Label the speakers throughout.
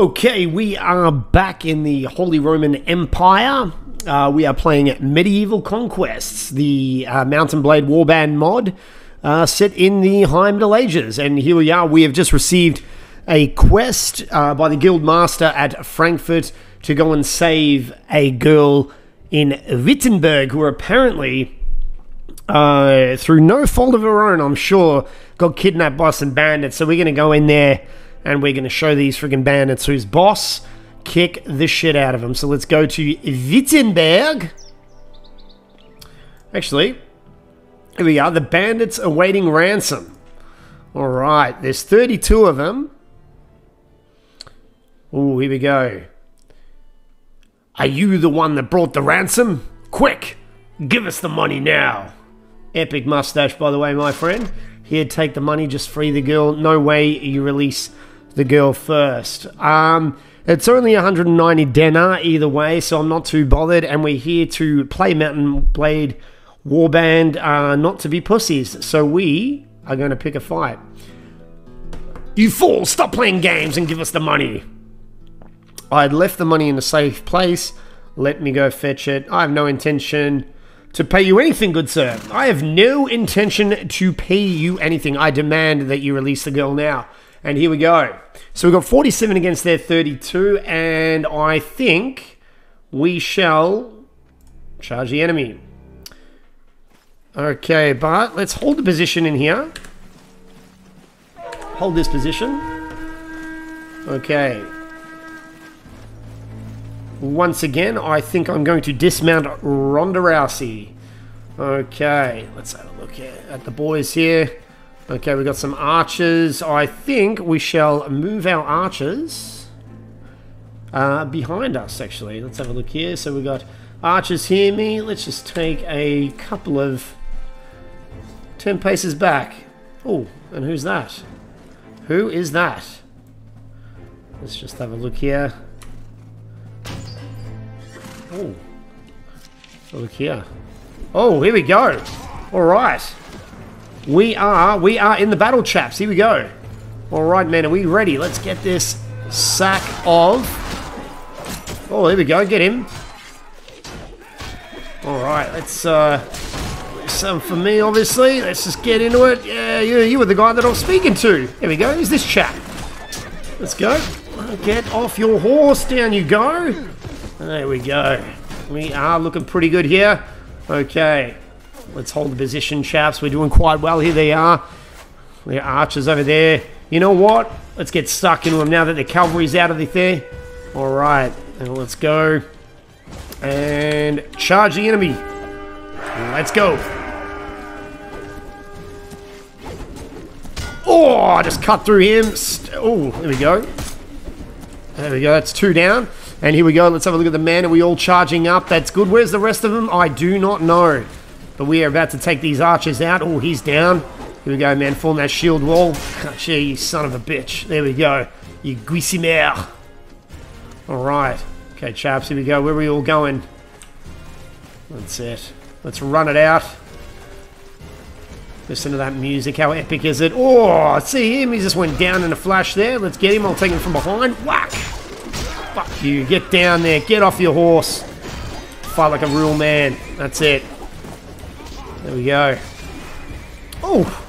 Speaker 1: Okay, we are back in the Holy Roman Empire. Uh, we are playing Medieval Conquests, the uh, Mount & Blade Warband mod uh, set in the High Middle Ages. And here we are. We have just received a quest uh, by the Guild Master at Frankfurt to go and save a girl in Wittenberg who apparently, uh, through no fault of her own, I'm sure, got kidnapped by some bandits. So we're going to go in there and we're going to show these friggin' bandits who's boss kick the shit out of them. So let's go to Wittenberg. Actually, here we are. The bandits awaiting ransom. All right, there's 32 of them. Oh, here we go. Are you the one that brought the ransom? Quick, give us the money now. Epic mustache, by the way, my friend. Here, take the money, just free the girl. No way you release the girl first. Um, it's only 190 denar either way, so I'm not too bothered. And we're here to play Mount & Blade Warband, uh, not to be pussies. So we are going to pick a fight. You fool! Stop playing games and give us the money. I had left the money in a safe place. Let me go fetch it. I have no intention to pay you anything, good sir. I have no intention to pay you anything. I demand that you release the girl now. And here we go. So we've got 47 against their 32, and I think we shall charge the enemy. Okay, but let's hold the position in here. Hold this position. Okay. Once again, I think I'm going to dismount Ronda Rousey. Okay, let's have a look at the boys here. Okay, we've got some archers. I think we shall move our archers uh, behind us, actually. Let's have a look here. So we've got archers here, me. Let's just take a couple of 10 paces back. Oh, and who's that? Who is that? Let's just have a look here. Oh. Look here. Oh, here we go. All right. We are, we are in the battle, chaps. Here we go. All right, man. Are we ready? Let's get this sack of... Oh, here we go. Get him. All right. Let's, uh... Some for me, obviously. Let's just get into it. Yeah, you, you were the guy that I was speaking to. Here we go. Who's this chap? Let's go. Get off your horse. Down you go. There we go. We are looking pretty good here. Okay. Let's hold the position, chaps. We're doing quite well. Here they are. The archers over there. You know what? Let's get stuck into them now that the cavalry's out of the there. All right. And let's go. And charge the enemy. Let's go. Oh, I just cut through him. Oh, there we go. There we go. That's two down. And here we go. Let's have a look at the man. Are we all charging up? That's good. Where's the rest of them? I do not know. But we are about to take these archers out. Oh, he's down. Here we go, man. Form that shield wall. Gee, you son of a bitch. There we go. You guisimer. All right. Okay, chaps, here we go. Where are we all going? That's it. Let's run it out. Listen to that music. How epic is it? Oh, see him. He just went down in a flash there. Let's get him. I'll take him from behind. Whack. Fuck you. Get down there. Get off your horse. Fight like a real man. That's it. There we go. Oh,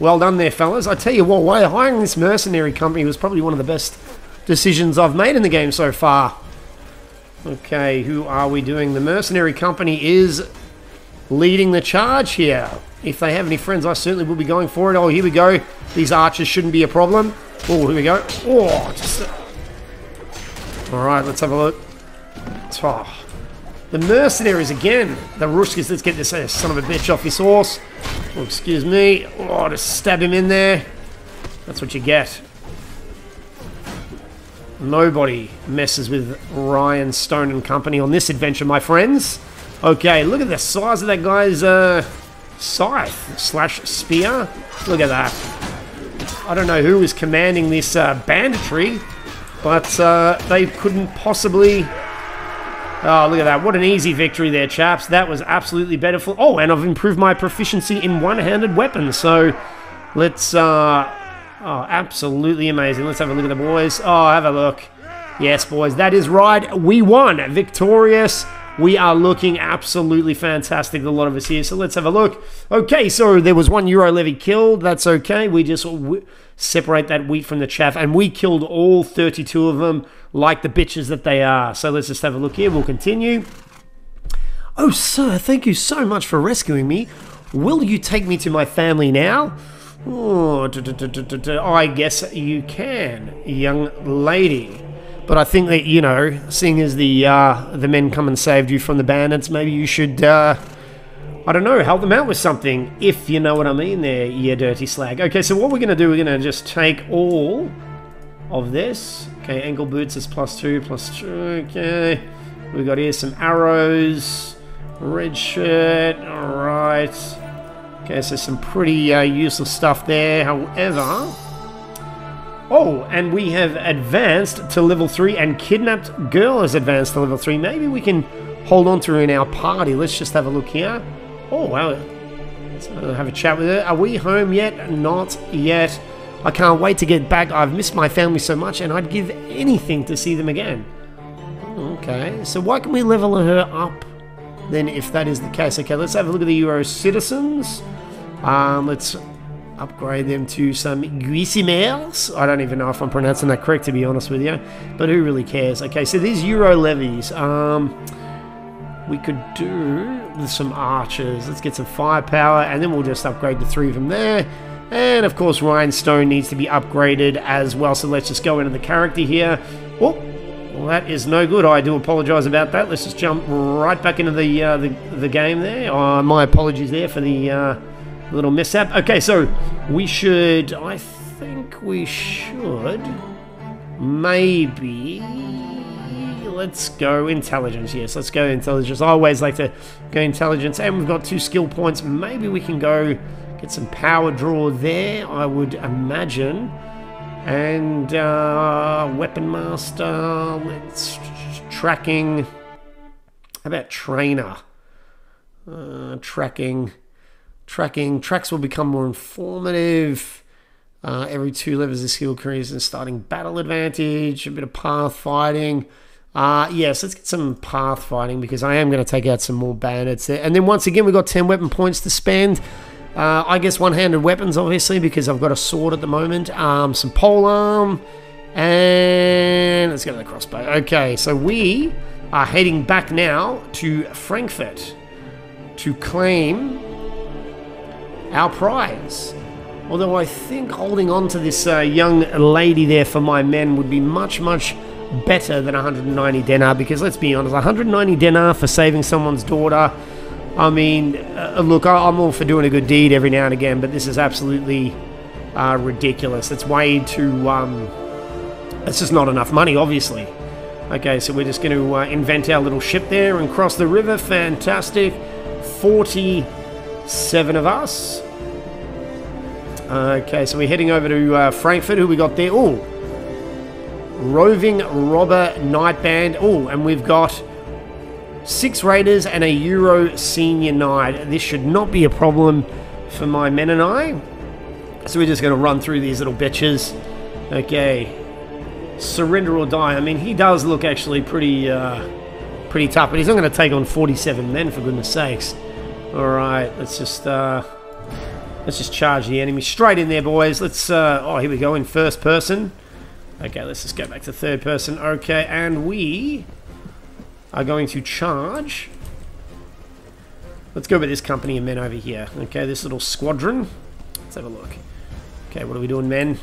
Speaker 1: well done there, fellas. I tell you what, why hiring this mercenary company was probably one of the best decisions I've made in the game so far. Okay, who are we doing? The mercenary company is leading the charge here. If they have any friends, I certainly will be going for it. Oh, here we go. These archers shouldn't be a problem. Oh, here we go. Oh, just... All right, let's have a look. Oh. The mercenaries again. The Ruskis, let's get this uh, son of a bitch off his horse. Oh, excuse me. Oh, just stab him in there. That's what you get. Nobody messes with Ryan Stone and company on this adventure, my friends. Okay, look at the size of that guy's uh, scythe slash spear. Look at that. I don't know who is commanding this uh, banditry, but uh, they couldn't possibly... Oh, look at that. What an easy victory there, chaps. That was absolutely beautiful. Oh, and I've improved my proficiency in one-handed weapons. So let's... Uh, oh, absolutely amazing. Let's have a look at the boys. Oh, have a look. Yes, boys, that is right. We won. Victorious. We are looking absolutely fantastic, a lot of us here. So let's have a look. Okay, so there was one Euro levy killed. That's okay. We just separate that wheat from the chaff. And we killed all 32 of them like the bitches that they are. So let's just have a look here. We'll continue. Oh, sir, thank you so much for rescuing me. Will you take me to my family now? Oh, I guess you can, young lady. But I think that you know, seeing as the uh, the men come and saved you from the bandits, maybe you should, uh, I don't know, help them out with something, if you know what I mean. There, you dirty slag. Okay, so what we're gonna do, we're gonna just take all of this. Okay, ankle boots is plus two, plus two. Okay, we've got here some arrows, red shirt. All right. Okay, so some pretty uh, useless stuff there. However. Oh, and we have advanced to level 3 and kidnapped girl has advanced to level 3. Maybe we can hold on to her in our party. Let's just have a look here. Oh, wow. Let's have a chat with her. Are we home yet? Not yet. I can't wait to get back. I've missed my family so much and I'd give anything to see them again. Okay, so why can we level her up then if that is the case? Okay, let's have a look at the Euro citizens. Um, let's upgrade them to some Guisimers. I don't even know if I'm pronouncing that correct, to be honest with you. But who really cares? Okay, so these Euro levies. Um, we could do with some archers. Let's get some firepower, and then we'll just upgrade the three of them there. And of course, Ryan Stone needs to be upgraded as well. So let's just go into the character here. Oh, well, that is no good. I do apologise about that. Let's just jump right back into the uh, the, the game there. Uh, my apologies there for the uh, little mishap. Okay, so we should, I think we should maybe, let's go intelligence. Yes, let's go intelligence. I always like to go intelligence, and we've got two skill points. Maybe we can go get some power draw there, I would imagine. And uh, weapon master, let's tracking. How about trainer? Uh, tracking. Tracking tracks will become more informative. Uh, every two levels of skill creates a starting battle advantage, a bit of pathfinding. Uh, yes, let's get some pathfinding because I am going to take out some more bandits there. And then once again, we've got 10 weapon points to spend. Uh, I guess one-handed weapons, obviously, because I've got a sword at the moment. Um, some pole arm. And let's go to the crossbow. Okay, so we are heading back now to Frankfurt to claim our prize. Although I think holding on to this uh, young lady there for my men would be much, much better than 190 denar because let's be honest, 190 denar for saving someone's daughter. I mean, uh, look, I'm all for doing a good deed every now and again, but this is absolutely uh, ridiculous. It's way too. Um, it's just not enough money, obviously. Okay, so we're just going to uh, invent our little ship there and cross the river. Fantastic. 40 seven of us. Okay, so we're heading over to uh, Frankfurt. Who we got there? Oh, Roving Robber Knight Band. Oh, and we've got six Raiders and a Euro Senior Knight. This should not be a problem for my men and I. So we're just going to run through these little bitches. Okay. Surrender or die. I mean, he does look actually pretty, uh, pretty tough, but he's not going to take on 47 men, for goodness sakes. Alright, let's just uh, let's just charge the enemy straight in there, boys. Let's uh, oh here we go in first person. Okay, let's just go back to third person. Okay, and we are going to charge. Let's go with this company of men over here. Okay, this little squadron. Let's have a look. Okay, what are we doing, men?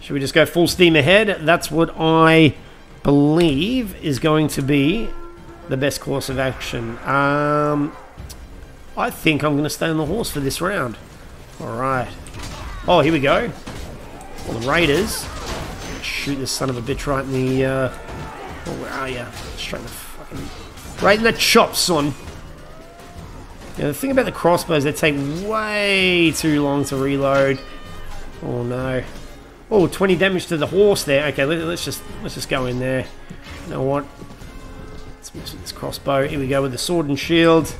Speaker 1: Should we just go full steam ahead? That's what I believe is going to be the best course of action. Um, I think I'm going to stay on the horse for this round. Alright. Oh, here we go. Well, the Raiders. Shoot this son of a bitch right in the... Uh, oh, where are you? Straight in the fucking... Right in the chops, son. Yeah, the thing about the crossbows, they take way too long to reload. Oh, no. Oh, 20 damage to the horse there. Okay, let, us just let's just go in there. You know what? Let's this crossbow. Here we go with the sword and shield.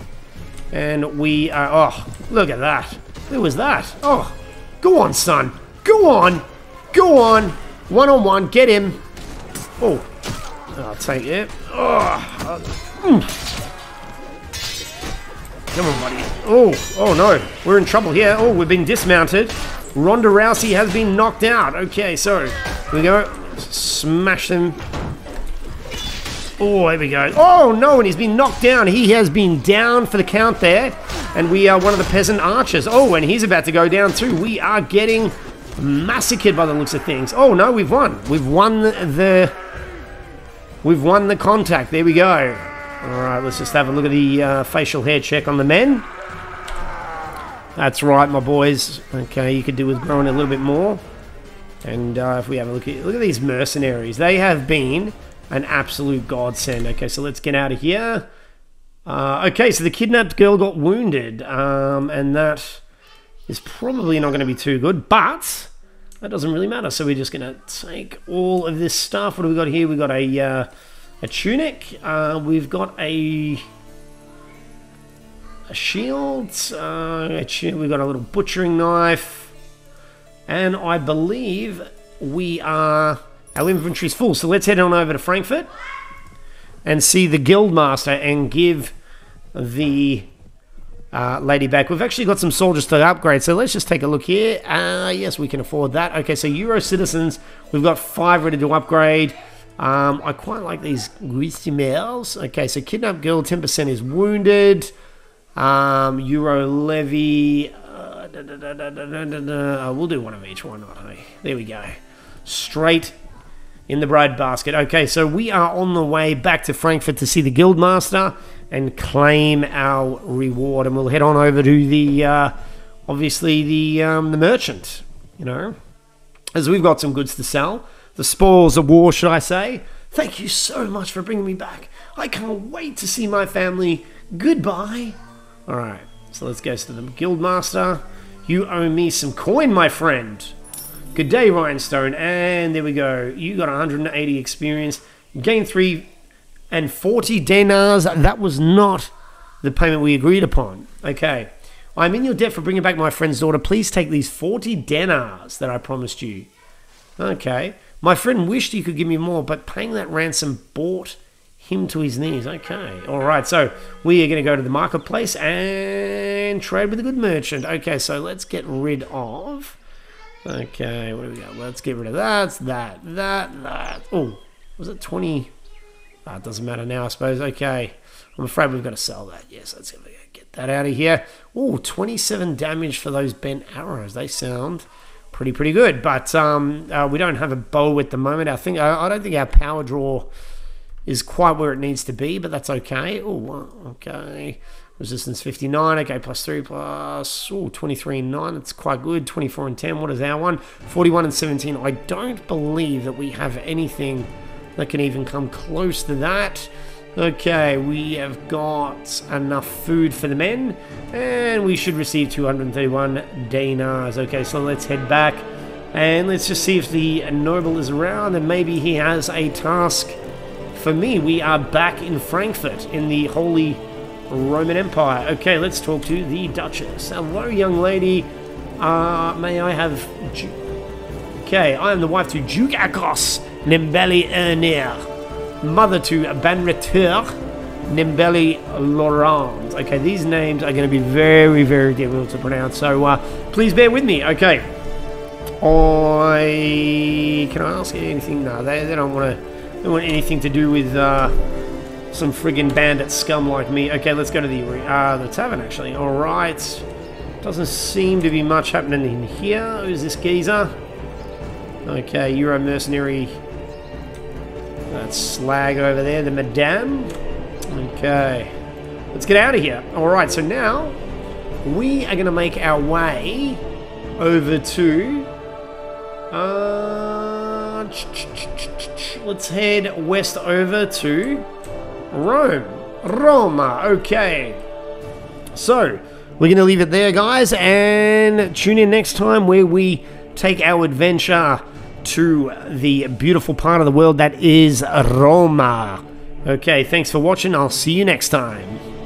Speaker 1: And we are... Oh, look at that. Who was that? Oh, go on, son. Go on. Go on. One on one. Get him. Oh, I'll take it. Oh, mm. Come on, buddy. Oh, oh no. We're in trouble here. Oh, we've been dismounted. Ronda Rousey has been knocked out. Okay, so we go. Smash them. Oh, here we go. Oh no, and he's been knocked down. He has been down for the count there. And we are one of the peasant archers. Oh, and he's about to go down too. We are getting massacred by the looks of things. Oh no, we've won. We've won the we've won the contact. There we go. All right, let's just have a look at the uh, facial hair check on the men. That's right, my boys. Okay, you could do with growing a little bit more. And uh, if we have a look at look at these mercenaries, they have been an absolute godsend. Okay, so let's get out of here. Uh, okay, so the kidnapped girl got wounded, um, and that is probably not going to be too good, but that doesn't really matter. So we're just going to take all of this stuff. What do we got here? We've got a uh, a tunic. Uh, we've got a a shield. Uh, we've got a little butchering knife, and I believe we are our inventory's full. So let's head on over to Frankfurt and see the guildmaster and give the uh, lady back. We've actually got some soldiers to upgrade, so let's just take a look here. Uh, yes, we can afford that. Okay, so Euro citizens, we've got five ready to upgrade. Um, I quite like these Guistimels. Okay, so kidnapped girl, 10% is wounded. Um, Euro levy. Uh, da, da, da, we'll do one of each. Why not? Hey, there we go. Straight in the bread basket. Okay, so we are on the way back to Frankfurt to see the Guildmaster and claim our reward, and we'll head on over to the uh, obviously the um, the merchant. You know, as we've got some goods to sell, the spoils of war, should I say? Thank you so much for bringing me back. I can't wait to see my family. Goodbye. All right, so let's go to the Guildmaster. You owe me some coin, my friend. Good day, Ryan Stone. And there we go. You got 180 experience. Gain 3 and 40 denars. That was not the payment we agreed upon. Okay. I'm in your debt for bringing back my friend's daughter. Please take these 40 denars that I promised you. Okay. My friend wished he could give me more, but paying that ransom bought him to his knees. Okay. All right. So we are going to go to the marketplace and trade with a good merchant. Okay. So let's get rid of Okay, what do we got? Let's get rid of that, that, that, that. Oh, was it 20? Ah, it doesn't matter now, I suppose. Okay, I'm afraid we've got to sell that. Yes, let's get that out of here. Oh, 27 damage for those bent arrows. They sound pretty, pretty good. But um, uh, we don't have a bow at the moment. I think I, I don't think our power draw is quite where it needs to be, but that's okay. Oh, okay. Resistance 59, okay, plus 3 plus ooh, 23 and 9, that's quite good. 24 and 10, what is our one? 41 and 17. I don't believe that we have anything that can even come close to that. Okay, we have got enough food for the men, and we should receive 231 dinars. Okay, so let's head back, and let's just see if the noble is around, and maybe he has a task for me. We are back in Frankfurt, in the Holy Roman Empire. Okay, let's talk to the Duchess. Hello, young lady. Uh, may I have... Ju okay, I am the wife to Duke Akos Nimbeli Ernir, mother to Banretur Nimbeli Laurent. Okay, these names are going to be very, very difficult to pronounce, so uh, please bear with me. Okay. I... Can I ask anything? No, they, they don't want to... They want anything to do with... Uh, some friggin' bandit scum like me. Okay, let's go to the uh, the tavern, actually. Alright. Doesn't seem to be much happening in here. Who's this geezer? Okay, Euro mercenary. That slag over there, the madame. Okay. Let's get out of here. Alright, so now we are going to make our way over to... Uh, let's head west over to Rome. Roma. Okay. So, we're going to leave it there, guys, and tune in next time where we take our adventure to the beautiful part of the world that is Roma. Okay, thanks for watching. I'll see you next time.